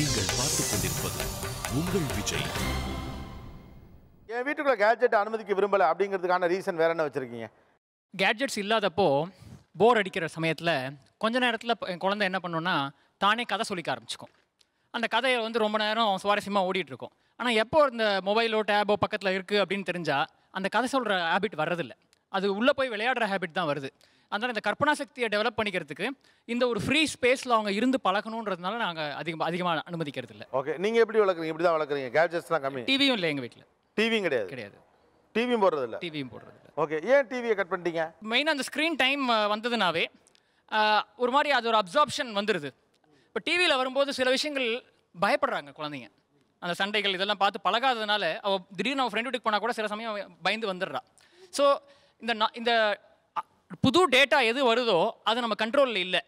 நீங்கள் பார்த்துக் கொண்டிருப்பது உங்கள் விஜய். என் வீட்டுக்குள்ள கேட்ஜெட் அனுமதிக்க விரும்பல அப்படிங்கிறதுக்கான ரீசன் வேற என்ன வச்சிருக்கீங்க? கேட்ஜெட்ஸ் இல்லாதப்போ போர் அடிக்கிற சமயத்தில் கொஞ்ச நேரத்தில் என் குழந்தை என்ன பண்ணுன்னா தானே கதை சொல்லிக்க ஆரம்பிச்சுக்கும். அந்த கதையை வந்து ரொம்ப நேரம் சுவாரஸ்யமாக ஓடிட்டு இருக்கும் ஆனால் எப்போ இந்த மொபைலோ டேபோ பக்கத்தில் இருக்குது அப்படின்னு தெரிஞ்சால் அந்த கதை சொல்கிற ஹேபிட் வர்றதில்ல. அது உள்ளே போய் விளையாடுற ஹேபிட் தான் வருது. அதனால் இந்த கற்பனா சக்தியை டெவலப் பண்ணிக்கிறதுக்கு இந்த ஒரு ஃப்ரீ ஸ்பேஸில் அவங்க இருந்து பழகணுன்றதுனால நாங்கள் அதிகமாக அதிகமாக அனுமதிக்கிறது இல்லை ஓகே நீங்க எப்படி வளர்க்குறீங்க? இப்படி தான் வளர்க்குறீங்க கேட்ஜெட்ஸ்லாம் கம்மி. டிவியும் இல்லை எங்கள் வீட்டில் டிவியும் கிடையாது. கிடையாது. டிவியும் போடுறது இல்ல டிவியும் போடுறது இல்லை ஓகே ஏன் டிவியை கட் பண்ணிட்டீங்க மெயினாக அந்த ஸ்க்ரீன் டைம் வந்ததுனாவே ஒரு மாதிரி அது ஒரு அப்சார்ப்ஷன் வந்துடுது இப்போ டிவியில் வரும்போது சில விஷயங்கள் பயப்படுறாங்க குழந்தைங்க. அந்த சண்டைகள் இதெல்லாம் பார்த்து பழகாததுனால அவள் திடீர்னு அவள் ஃப்ரெண்ட் வீட்டுக்கு போனால் கூட சில சமயம் பயந்து வந்துடுறா. ஸோ இந்த இந்த புது டேட்டா எது வருதோ அது நம்ம கண்ட்ரோலில் இல்லை.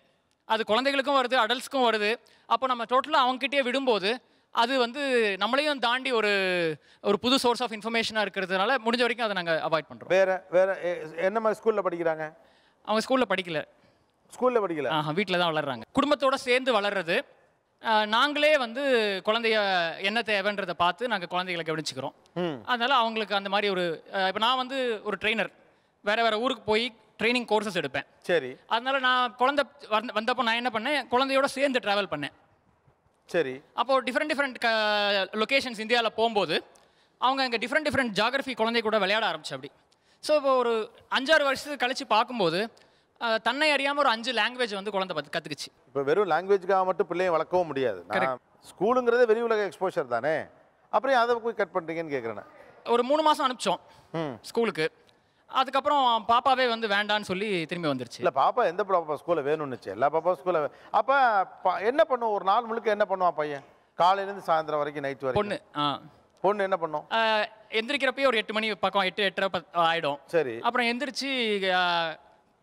அது குழந்தைகளுக்கும் வருது அடல்ட்ஸ்க்கும் வருது. அப்போ நம்ம டோட்டலாக அவங்ககிட்டயே விடும்போது அது வந்து நம்மளையும் தாண்டி ஒரு ஒரு புது சோர்ஸ் ஆஃப் இன்ஃபர்மேஷனாக இருக்கிறதுனால முடிஞ்ச வரைக்கும் அதை நாங்கள் அவாய்ட் பண்ணுறோம் வேற வேற என்ன மாதிரி ஸ்கூல்ல படிக்கிறாங்க? அவங்க ஸ்கூலில் படிக்கல. ஸ்கூல்ல படிக்கல? ஆஹா வீட்டில் தான் வளர்றாங்க. குடும்பத்தோட சேர்ந்து வளர்றது நாங்களே வந்து குழந்தைய என்ன தேவைன்றதை பார்த்து நாங்கள் குழந்தைகளை கவனிச்சுக்கிறோம். அதனால அவங்களுக்கு அந்த மாதிரி ஒரு இப்போ நான் வந்து ஒரு ட்ரெயினர் வேற வேற ஊருக்கு போய் ட்ரைனிங் கோர்சஸ் எடுப்பேன். சரி. அதனால நான் குழந்தை வந்த வந்தப்போ நான் என்ன பண்ணேன்? குழந்தையோட சேர்ந்து ட்ராவல் பண்ணேன். சரி. அப்போ டிஃப்ரெண்ட் டிஃப்ரெண்ட் லொக்கேஷன்ஸ் இந்தியாவில் போகும்போது அவங்க இங்கே டிஃப்ரெண்ட் டிஃப்ரெண்ட் ஜாகிரஃபி குழந்தை கூட விளையாட ஆரம்பிச்சு அப்படி. ஸோ இப்போ ஒரு அஞ்சாறு வருஷத்துக்கு கழிச்சு பார்க்கும்போது தன்னை அறியாமல் ஒரு அஞ்சு லாங்குவேஜ் வந்து குழந்தை பார்த்து கற்றுக்குச்சு இப்போ வெறும் லாங்குவேஜ்க்காக மட்டும் பிள்ளையை வளர்க்கவும் முடியாது. ஸ்கூலுங்கிறதே வெளி உலக எக்ஸ்போஷர் தானே? அப்புறம் அதை போய் கட் பண்ணுறீங்கன்னு கேட்குறேன் ஒரு மூணு மாதம் அனுப்பிச்சோம். ஸ்கூலுக்கு. அதுக்கப்புறம் பாப்பாவே வந்து வேண்டான்னு சொல்லி திரும்பி வந்துருச்சு. இல்லை பாப்பா எந்த பாப்பா ஸ்கூலில் வேணும்னுச்சு எல்லா பாப்பா ஸ்கூலில் அப்போ என்ன பண்ணும்? ஒரு நாள் முழுக்க என்ன பண்ணுவான் பையன்? காலையிலேருந்து சாயந்தரம் வரைக்கும் நைட் வரைக்கும். பொண்ணு ஆ. பொண்ணு என்ன பண்ணும்? எந்திரிக்கிறப்பயே ஒரு எட்டு மணி பக்கம் எட்டு எட்டரை ஆகிடும் சரி. அப்புறம் எந்திரிச்சு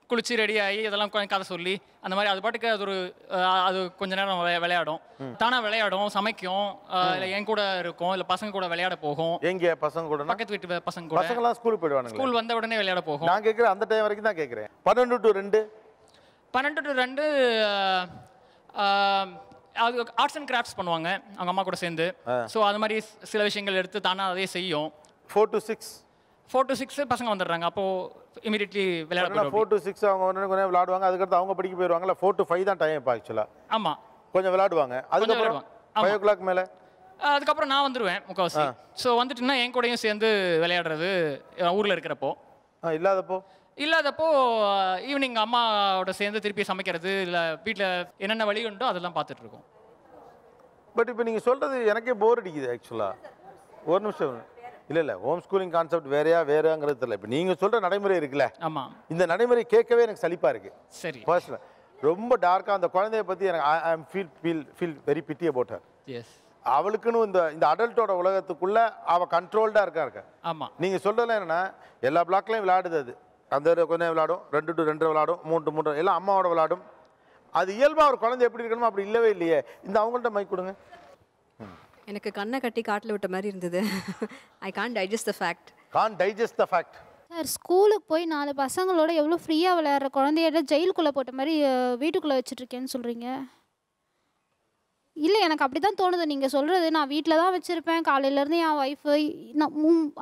குளிச்சு ரெடி ஆகி இதெல்லாம் கொஞ்சம் கதை சொல்லி அந்த மாதிரி அது பாட்டுக்கு அது ஒரு அது கொஞ்ச நேரம் விளையா- விளையாடும். தானா விளையாடும் சமைக்கும் இல்லை என் கூட இருக்கும் இல்லை பசங்க கூட விளையாட போகும். எங்கே பசங்க கூட பக்கத்து வீட்டு பசங்க கூட. பசங்களாம் ஸ்கூலுக்கு போயிடுவானுங்க ஸ்கூல் வந்த உடனே விளையாட போகும். நான் கேட்குறேன் அந்த டைம் வரைக்கும் தான் கேட்குறேன் பன்னெண்டு டு ரெண்டு? பன்னெண்டு டு ரெண்டு அது ஆர்ட்ஸ் அண்ட் கிராஃப்ட்ஸ் பண்ணுவாங்க அவங்க அம்மா கூட சேர்ந்து. ஸோ அது மாதிரி சில விஷயங்கள் எடுத்து தானா அதே செய்யும். Four to six four to six பசங்க வந்துடுறாங்க. அப்போ இமீடியட்லி விளையாட ஃபோர் டு சிக்ஸ் அவங்க ஒன்று நேரம் விளாடுவாங்க அதுக்கடுத்து அவங்க படிக்க போயிடுவாங்கல்ல ஃபோர் டு ஃபைவ் தான் டைம் இப்போ ஆக்சுவலாக ஆமா. கொஞ்சம் அதுக்கப்புறம் விளையாடுவாங்க. ஆமா. ஃபைவ் ஓ கிளாக் மேலே அதுக்கப்புறம் நான் வந்துடுவேன் முக்கால்வாசி. ஸோ வந்துட்டுன்னா என் கூடயும் சேர்ந்து விளையாடுறது ஊர்ல இருக்கிறப்போ. இல்லாதப்போ? இல்லாதப்போ ஈவினிங் அம்மாவோட சேர்ந்து திருப்பி சமைக்கிறது இல்லை வீட்டில் என்னென்ன வழி உண்டோ அதெல்லாம் பார்த்துட்டு இருக்கோம். பட் இப்போ நீங்கள் சொல்கிறது எனக்கே போர் அடிக்குது ஆக்சுவலாக ஒரு நிமிஷம் இல்லை இல்லை. ஹோம் ஸ்கூலிங் கான்செப்ட் வேறையா வேறையாங்கிறது தெரியல. இப்போ நீங்கள் சொல்கிற நடைமுறை இருக்குல்ல. ஆமா. இந்த நடைமுறை கேட்கவே எனக்கு சலிப்பாக இருக்குது சரி. பர்சனல் ரொம்ப டார்க்காக அந்த குழந்தைய பற்றி எனக்கு I I'm feel feel feel very pity about her yes அவளுக்குன்னு இந்த இந்த அடல்ட்டோட உலகத்துக்குள்ள அவ கண்ட்ரோல்டாக இருக்கா இருக்க? ஆமா. நீங்கள் சொல்றதுல என்னன்னா எல்லா பிளாக்லையும் விளையாடுது அது. அந்த கொஞ்ச நேரம் விளையாடும் ரெண்டு டு ரெண்டு விளையாடும் மூணு டு மூணு எல்லாம் அம்மாவோட விளையாடும். அது இயல்பாக ஒரு குழந்தை எப்படி இருக்கணுமோ அப்படி இல்லவே இல்லையே. இந்த அவங்கள்ட்ட மைக் கொடுங்க. எனக்கு கண்ணை கட்டி காட்டில் விட்ட மாதிரி இருந்தது. I can't digest the fact can't digest the fact sir ஸ்கூலுக்கு போய் நாலு பசங்களோட எவ்வளோ ஃப்ரீயாக விளையாடுற குழந்தையோட ஜெயிலுக்குள்ளே போட்ட மாதிரி வீட்டுக்குள்ளே வச்சுட்ருக்கேன்னு சொல்கிறீங்க இல்லை எனக்கு அப்படி தான் தோணுது. நீங்கள் சொல்கிறது நான் வீட்டில் தான் வச்சுருப்பேன். காலையிலேருந்து என் ஒய்ஃபு நான்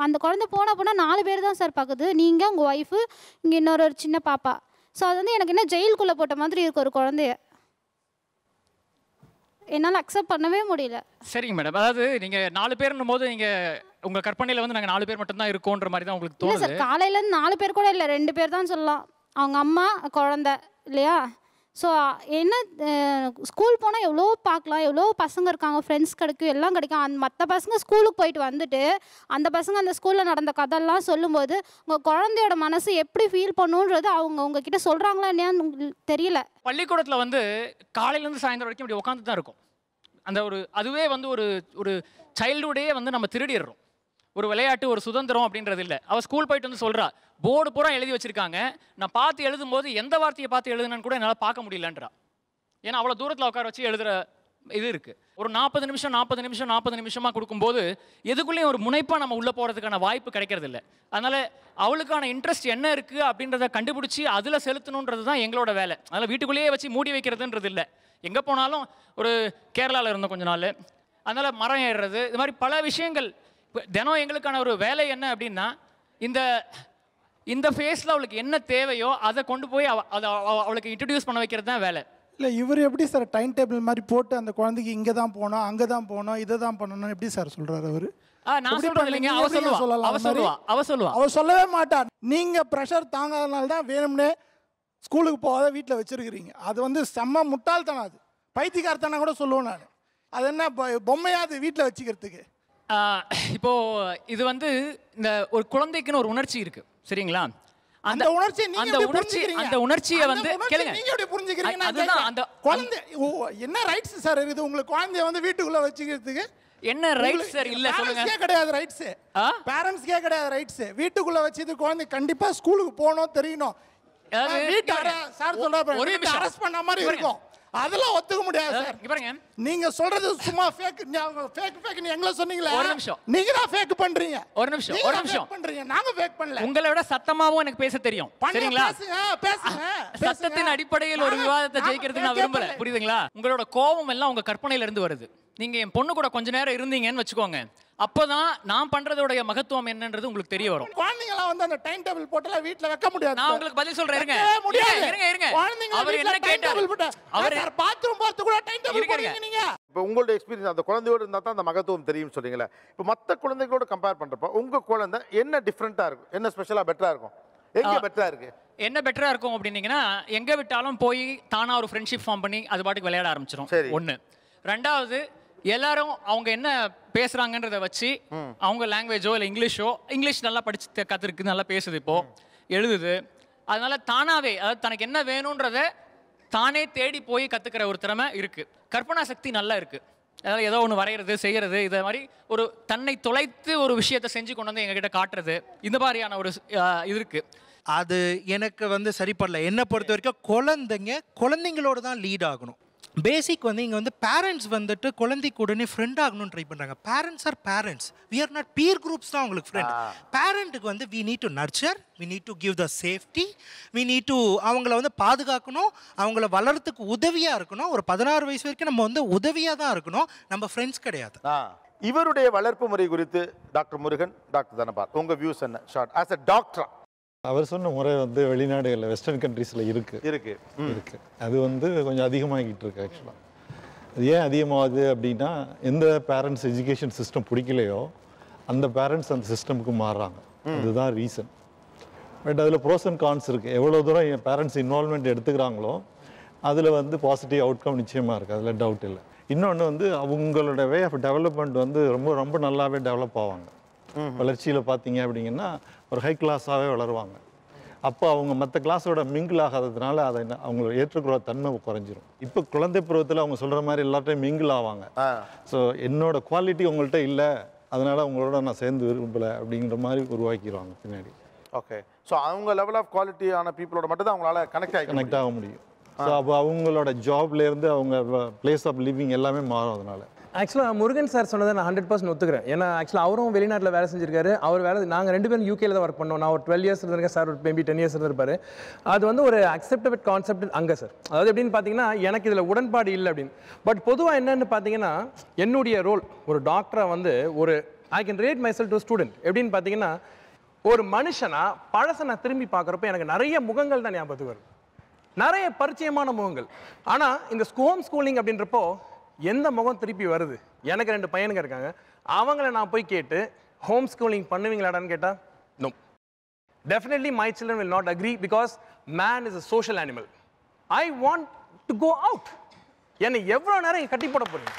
அந்த குழந்தை போன போனால் நாலு பேர் தான் சார் பார்க்குது நீங்கள் உங்கள் ஒய்ஃபு இங்கே இன்னொரு ஒரு சின்ன பாப்பா. ஸோ அது வந்து எனக்கு என்ன ஜெயிலுக்குள்ளே போட்ட மாதிரி இருக்கு ஒரு குழந்தைய. என்னால் அக்செப்ட் பண்ணவே முடியல. சரிங்க மேடம் அதாவது நீங்க நாலு பேர்னும் போது நீங்க உங்க கற்பனையில வந்து நாங்க நாலு பேர் மட்டும் தான் இருக்கோன்ற மாதிரி தான் உங்களுக்கு இல்லை தோணுது. சார் காலையிலேருந்து நாலு பேர் கூட இல்லை ரெண்டு பேர் தான் சொல்லலாம். அவங்க அம்மா குழந்த இல்லையா? ஸோ என்ன ஸ்கூல் போனால் எவ்வளோ பார்க்கலாம். எவ்வளோ பசங்க இருக்காங்க ஃப்ரெண்ட்ஸ் கிடைக்கும் எல்லாம் கிடைக்கும். அந்த மற்ற பசங்க ஸ்கூலுக்கு போயிட்டு வந்துட்டு அந்த பசங்க அந்த ஸ்கூலில் நடந்த கதையெல்லாம் சொல்லும்போது உங்கள் குழந்தையோட மனசு எப்படி ஃபீல் பண்ணுன்றது அவங்க உங்ககிட்ட சொல்கிறாங்களா என்னன்னு தெரியல. பள்ளிக்கூடத்தில் வந்து காலையிலேருந்து சாயந்தரம் வரைக்கும் இப்படி உட்காந்து தான் இருக்கும். அந்த ஒரு அதுவே வந்து ஒரு ஒரு சைல்டுஹுடே வந்து நம்ம திருடிடுறோம். ஒரு விளையாட்டு ஒரு சுதந்திரம் அப்படின்றது இல்லை. அவள் ஸ்கூல் போயிட்டு வந்து சொல்கிறா போர்டு பூரா எழுதி வச்சுருக்காங்க. நான் பார்த்து எழுதும் போது எந்த வார்த்தையை பார்த்து எழுதுனேன்னு கூட என்னால் பார்க்க முடியலன்றா. ஏன்னா அவ்வளோ தூரத்தில் உட்கார வச்சு எழுதுகிற இது இருக்குது ஒரு நாற்பது நிமிஷம் நாற்பது நிமிஷம் நாற்பது நிமிஷமாக கொடுக்கும்போது எதுக்குள்ளேயும் ஒரு முனைப்பாக நம்ம உள்ளே போகிறதுக்கான வாய்ப்பு கிடைக்கிறது இல்லை. அதனால் அவளுக்கான இன்ட்ரெஸ்ட் என்ன இருக்குது அப்படின்றத கண்டுபிடிச்சி அதில் செலுத்தணுன்றது தான் எங்களோட வேலை. அதனால் வீட்டுக்குள்ளேயே வச்சு மூடி வைக்கிறதுன்றது இல்லை. எங்கே போனாலும் ஒரு கேரளாவில் இருந்தோம் கொஞ்ச நாள். அதனால் மரம் ஏறுறது இது மாதிரி பல விஷயங்கள் தினம் எங்களுக்கான ஒரு வேலை என்ன அப்படின்னா இந்த இந்த ஃபேஸில் அவளுக்கு என்ன தேவையோ அதை கொண்டு போய் அவ அதை அவ- அவளுக்கு இன்ட்ரடியூஸ் பண்ண வைக்கிறது தான் வேலை. இல்லை இவர் எப்படி சார் டைம் டேபிள் மாதிரி போட்டு அந்த குழந்தைக்கு இங்கே தான் போகணும் அங்கே தான் போகணும் இதை தான் பண்ணணும் எப்படி சார் சொல்கிறாரு அவர்? நான் சொல்றது இல்லைங்க. அவ சொல்லுவா. அவ சொல்லுவா. அவ சொல்லுவா. அவர் சொல்லவே மாட்டார் நீங்கள் ப்ரெஷர் தாங்காதனால தான் வேணும்னே ஸ்கூலுக்கு போகாத வீட்டில் வச்சிருக்கிறீங்க. அது வந்து செம்ம முட்டாள்தனம் அது. பைத்தியக்காரத்தனம் கூட சொல்லுவேன் நான். அது என்ன பொம்மையாது வீட்டில் வச்சுக்கிறதுக்கு. ஆ, இப்போ இது வந்து இந்த ஒரு குழந்தைக்குன்னு ஒரு உணர்ச்சி இருக்கு. சரிங்களா? அந்த உணர்ச்சி அந்த உணர்ச்சி? அந்த உணர்ச்சியை வந்து கேளுங்க. நீங்க எப்படி புரிஞ்சுக்கிறீங்க? அதுதான். அந்த குழந்தை என்ன ரைட்ஸ் சார் இருக்குது? உங்களுக்கு குழந்தைய வந்து வீட்டுக்குள்ள வச்சுக்கிறதுக்கு? என்ன ரைட் சார் இல்ல சொல்லுங்க. கிடையாது ரைட்ஸ்? பேரண்ட்ஸ்க்கே கிடையாது ரைட்ஸ் வீட்டுக்குள்ள வச்சது குழந்தை கண்டிப்பா ஸ்கூலுக்கு போகணும் தெரியணும். வீட்டு சார் சொல்ற ஒரு. அரெஸ்ட் பண்ண மாதிரி இருக்கும். அதெல்லாம் ஒத்துக்க முடியாது சார். இங்க பாருங்க. நீங்க சொல்றது சும்மா ஃபேக் ஃபேக் ஃபேக் நீ எங்களை சொன்னீங்களே? ஒரு நிமிஷம். நீங்க தான் ஃபேக் பண்றீங்க. ஒரு நிமிஷம், நீங்க ஒரு நிமிஷம். பண்றீங்க. நாங்க ஃபேக் பண்ணல. உங்களை விட சத்தமாவும் எனக்கு பேச தெரியும். சரிங்களா? பேசுங்க பேசுங்க. சத்தத்தின். அடிப்படையில் ஒரு நாங்க- விவாதத்தை நாங்க ஜெயிக்கிறதுக்கு நான் விரும்பல. புரியுதுங்களா? உங்களோட கோபம் எல்லாம் உங்க கற்பனையில இருந்து வருது. நீங்க என் பொண்ணு கூட கொஞ்ச நேரம் இருந்தீங்கன்னு வச்சுக்கோங்க. அப்பதான் நான் பண்றதோடைய மகத்துவம் என்னன்றது உங்களுக்கு தெரிய வரும். குழந்தைங்களாம் வந்து அந்த டைம் டேபிள் போட்டெல்லாம் வீட்ல வைக்க முடியாது. நான் உங்களுக்கு பதில் சொல்றேன் இருங்க. முடியாது. இருங்க இருங்க குழந்தைங்க அவர் என்ன கேட்டாரு? அவர் அவர் பாத்ரூம் போறது கூட டைம் டேபிள் போடுறீங்க நீங்க? இப்போ உங்களோட எக்ஸ்பீரியன்ஸ் அந்த குழந்தையோட இருந்தால் தான் அந்த மகத்துவம் தெரியும் சொல்றீங்களே இப்போ மற்ற குழந்தைகளோட கம்பேர் பண்ணுறப்போ உங்கள் குழந்தை என்ன டிஃப்ரெண்ட்டாக இருக்கும்? என்ன ஸ்பெஷலாக பெட்டராக இருக்கும்? எங்கே பெட்டராக இருக்கு? என்ன பெட்டரா இருக்கும் அப்படின்னீங்கன்னா எங்க விட்டாலும் போய் தானா ஒரு ஃப்ரெண்ட்ஷிப் ஃபார்ம் பண்ணி அது பாட்டுக்கு விளையாட ஆரம்பிச்சிடும் சரி. ஒண்ணு. ரெண்டாவது எல்லாரும் அவங்க என்ன பேசுறாங்கன்றத வச்சு அவங்க லாங்குவேஜோ இல்லை இங்கிலீஷோ இங்கிலீஷ் நல்லா படிச்சு கத்துருக்கு நல்லா பேசுது இப்போ எழுதுது. அதனால தானாவே அதாவது தனக்கு என்ன வேணுன்றத தானே தேடி போய் கத்துக்கிற ஒரு திறமை இருக்கு. கற்பனா சக்தி நல்லா இருக்கு. அதாவது ஏதோ ஒன்று வரைகிறது செய்யறது இதை மாதிரி ஒரு தன்னை தொலைத்து ஒரு விஷயத்தை செஞ்சு கொண்டு வந்து எங்ககிட்ட காட்டுறது இந்த மாதிரியான ஒரு இது இருக்கு. அது எனக்கு வந்து சரிப்படல. என்னை பொறுத்த வரைக்கும் குழந்தைங்க குழந்தைங்களோட தான் லீட் ஆகணும். பேசிக் வந்து இங்கே வந்து பேரண்ட்ஸ் வந்துட்டு குழந்தைக்கு உடனே ஃப்ரெண்ட் ஆகணும்னு ட்ரை பண்ணுறாங்க parents are parents we are not peer groups தான் உங்களுக்கு ஃப்ரெண்ட் பேரண்ட்டுக்கு வந்து we need to nurture we need to give the safety we need to அவங்கள வந்து பாதுகாக்கணும் அவங்கள வளர்றதுக்கு உதவியாக இருக்கணும். ஒரு பதினாறு வயசு வரைக்கும் நம்ம வந்து உதவியாக தான் இருக்கணும். நம்ம ஃப்ரெண்ட்ஸ் கிடையாது. இவருடைய வளர்ப்பு முறை குறித்து டாக்டர் முருகன் டாக்டர் தனபால் உங்கள் வியூஸ் என்ன? ஷார்ட் ஆஸ் அ டாக்டரா அவர் சொன்ன முறை வந்து வெளிநாடுகளில் வெஸ்டர்ன் கண்ட்ரீஸில் இருக்கு. இருக்கு. இருக்கு. அது வந்து கொஞ்சம் அதிகமாகிட்டு இருக்கு ஆக்சுவலாக அது ஏன் அதிகமாகுது அப்படின்னா எந்த பேரண்ட்ஸ் எஜுகேஷன் சிஸ்டம் பிடிக்கலையோ அந்த பேரண்ட்ஸ் அந்த சிஸ்டமுக்கு மாறுறாங்க. அதுதான் ரீசன் பட் அதில் ப்ரோஸ் அண்ட் கான்ஸ் இருக்குது எவ்வளோ தூரம் என் பேரண்ட்ஸ் இன்வால்மெண்ட் எடுத்துக்கிறாங்களோ அதில் வந்து பாசிட்டிவ் அவுட்கம் நிச்சயமாக இருக்குது அதில் டவுட் இல்லை. இன்னொன்று வந்து அவங்களோட வே ஆஃப் டெவலப்மெண்ட் வந்து ரொம்ப ரொம்ப நல்லாவே டெவலப் ஆவாங்க. வளர்ச்சியில் பார்த்தீங்க அப்படிங்கன்னா ஒரு ஹை கிளாஸாகவே வளருவாங்க. அப்போ அவங்க மற்ற கிளாஸோட மிங்கிள் ஆகாததுனால அதை என்ன- அவங்கள ஏற்றுக்கிற தன்மை குறைஞ்சிரும். இப்போ குழந்தை பருவத்தில் அவங்க சொல்கிற மாதிரி எல்லாத்தையும் மிங்கிள் ஆவாங்க. ஸோ என்னோட குவாலிட்டி உங்கள்கிட்ட இல்லை அதனால உங்களோட நான் சேர்ந்து விரும்பலை அப்படிங்கிற மாதிரி உருவாக்கிடுவாங்க பின்னாடி. ஓகே ஸோ அவங்க லெவல் ஆஃப் குவாலிட்டியான பீப்புளோட மட்டும் தான் அவங்களால கனெக்ட் ஆகி கனெக்ட் ஆக முடியும். ஸோ அப்போ அவங்களோட ஜாப்லேருந்து அவங்க பிளேஸ் ஆஃப் லிவிங் எல்லாமே மாறும் அதனால. ஆக்சுவலாக முருகன் சார் சொன்னதை நான் ஹண்ட்ரட் பர்சன்ட் ஒத்துக்கிறேன். ஏன்னா ஆக்சுவலாக அவரும் வெளிநாட்டில் வேலை செஞ்சிருக்காரு. அவர் வேலை நாங்கள் ரெண்டு பேரும் யூகேல தான் ஒர்க் பண்ணோம். நான் ஒரு டுவெல் இயர்ஸ் இருந்திருக்கேன் சார் ஒரு மேபி டென் இயர்ஸ் இருந்திருப்பாரு. அது வந்து ஒரு அக்செப்டபிள் கான்செப்ட் அங்கே சார் அதாவது எப்படின்னு பார்த்தீங்கன்னா எனக்கு இதில் உடன்பாடு இல்லை அப்படின்னு. பட் பொதுவாக என்னன்னு பார்த்தீங்கன்னா என்னுடைய ரோல் ஒரு டாக்டராக வந்து ஒரு I can rate myself to student எப்படின்னு பார்த்தீங்கன்னா ஒரு மனுஷனா பழசை நான் திரும்பி பார்க்குறப்ப எனக்கு நிறைய முகங்கள் தான் ஞாபகத்துக்கு வரும். நிறைய பரிச்சயமான முகங்கள். ஆனால் இந்த ஹோம் ஸ்கூலிங் அப்படின்றப்போ எந்த முகம் திருப்பி வருது? எனக்கு ரெண்டு பையனுங்க இருக்காங்க. அவங்கள நான் போய் கேட்டு ஹோம் ஸ்கூலிங் பண்ணுவீங்களாடான்னு கேட்டால் no definitely my children will not agree because man is a social animal I want to go out என்னை எவ்வளோ நேரம் கட்டி போட போகிறீங்க